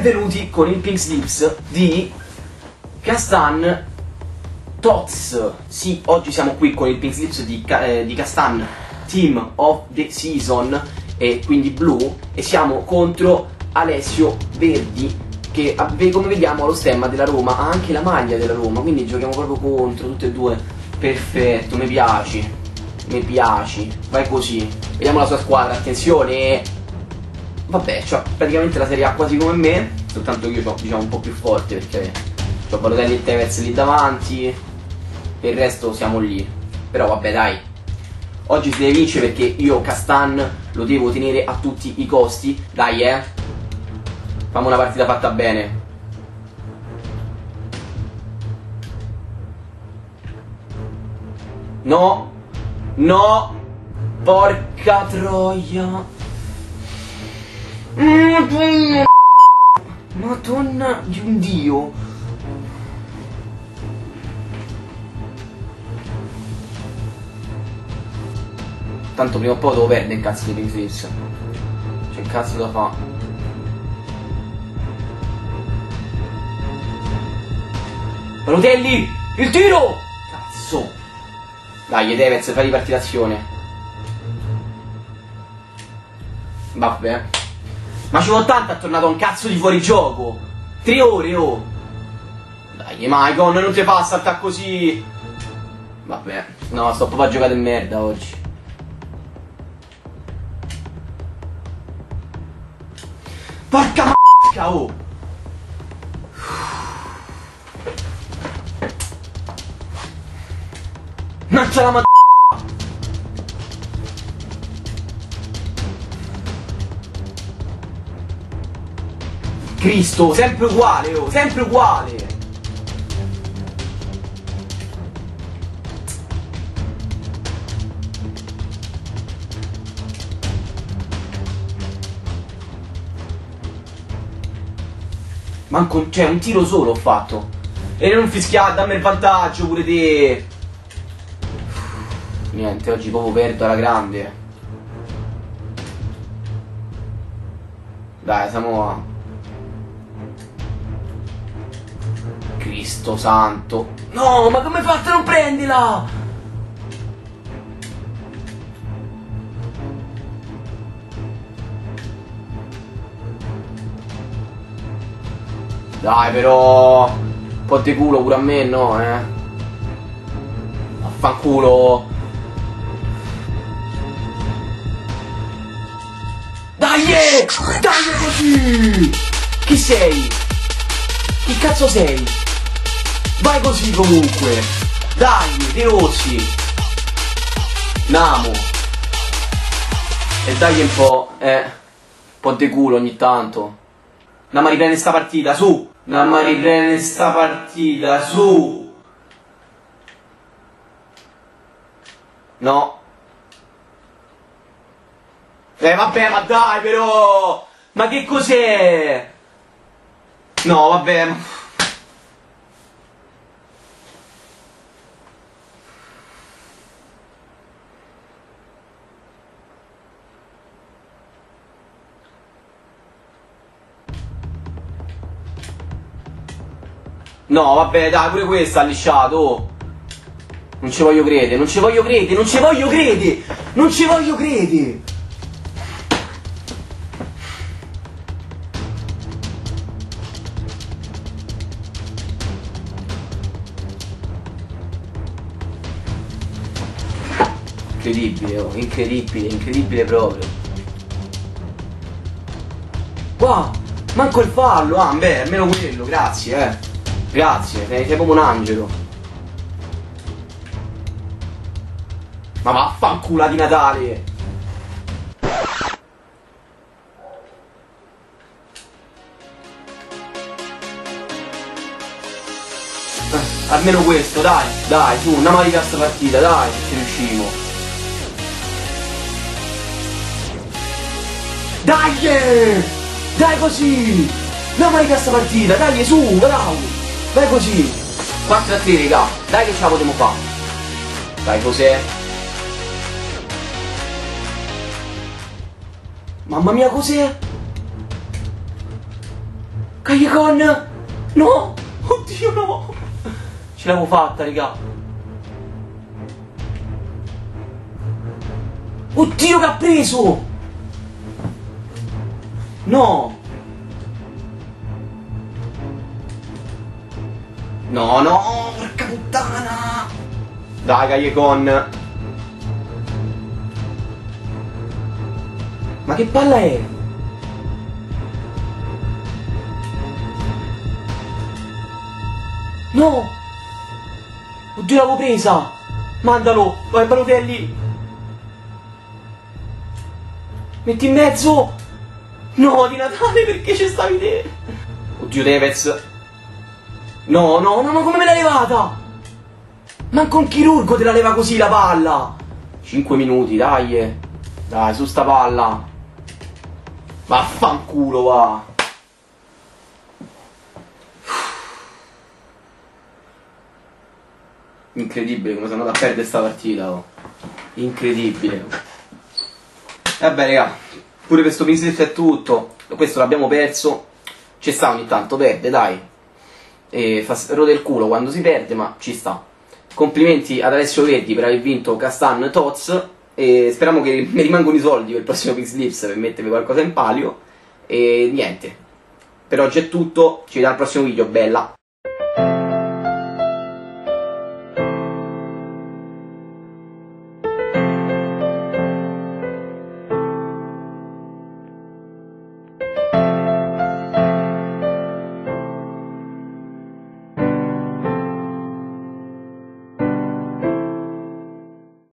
benvenuti con il Pink Slips di Castan Tots. Sì, oggi siamo qui con il Pink Slips di, eh, di Castan Team of the Season e quindi blu e siamo contro Alessio Verdi che ah, come vediamo ha lo stemma della Roma, ha anche la maglia della Roma, quindi giochiamo proprio contro tutte e due. Perfetto, mi piaci. Mi piaci. Vai così. Vediamo la sua squadra, attenzione. Vabbè, cioè, praticamente la Serie A quasi come me, soltanto io ho diciamo un po' più forte perché ho Balotelli e Tevez lì davanti, per il resto siamo lì. Però vabbè dai, oggi si deve vincere perché io Castan lo devo tenere a tutti i costi. Dai eh, Fammi una partita fatta bene. No, no, porca troia. Madonna, Madonna di un dio. Tanto prima o poi devo perdere il cazzo di Six. C'è cazzo da fa'. Balotelli! Il tiro! Cazzo! Dai, Tevez, fai ripartire l'azione. Vabbè. Ma ci 80 è tornato un cazzo di fuorigioco. Tre ore, oh. Dai, Maicon, non ti fa saltare così. Vabbè. No, sto proprio a giocare di merda oggi. Porca m***a, oh! Mannaggia la madonna! Cristo, sempre uguale, oh, sempre uguale! Manco, cioè, un tiro solo ho fatto. E non fischiare, dammi il vantaggio pure te. Niente, oggi proprio perdo alla grande. Dai, siamo. Cristo santo. No, ma come fate non prendila? Dai, però... Un po' di culo pure a me, no, eh? Affanculo. Dai! Dai così! Chi sei? Chi cazzo sei? Vai così comunque! Dai, ti rossi! Namo! E dai un po', eh, un po' di culo ogni tanto. Andiamo a riprendere sta partita, su! Andiamo a riprendere sta partita, su! No, eh vabbè, ma dai però! Ma che cos'è? No, vabbè. No, vabbè, dai, pure questa ha lisciato. Non ci voglio credere, non ci voglio credere, non ci voglio credere! Non ci voglio credere! Incredibile, oh, incredibile, incredibile proprio. Wow, manco il fallo, ah, beh, almeno quello, grazie, eh. Grazie, sei, sei proprio un angelo. Ma vaffanculo di Natale! Eh, almeno questo, dai, dai, su, andiamo a sta partita, dai, se ci riusciamo. Dai! eh! Dai così! Andiamo a riprendere sta partita, dai, su, bravo! Vai così! 4 a 3, raga, dai che ce la potremo fare! Dai, cos'è? Mamma mia, cos'è? Callejon! No! Oddio no! Ce l'avevo fatta, raga. Oddio che ha preso! No! No, no, porca puttana! Dai, Callejon! Ma che palla è? No! Oddio l'avevo presa! Mandalo! Vai Balotelli! Metti in mezzo! No, di Natale perché ci stavi te? Oddio Tevez! No, no, no, no, come me l'hai levata? Manco un chirurgo te la leva così la palla! 5 minuti, dai! Dai, su sta palla! Vaffanculo, va! Incredibile come sono andato a perdere sta partita, oh. Incredibile. Vabbè, raga, pure questo pinzetto è tutto. Questo l'abbiamo perso. Ci sta ogni tanto, perde, dai. E fa rode il culo quando si perde, ma ci sta. Complimenti ad Alessio Verdi per aver vinto Castan Tots. E speriamo che mi rimangano i soldi per il prossimo Pix Lips per mettermi qualcosa in palio. E niente. Per oggi è tutto. Ci vediamo al prossimo video. Bella.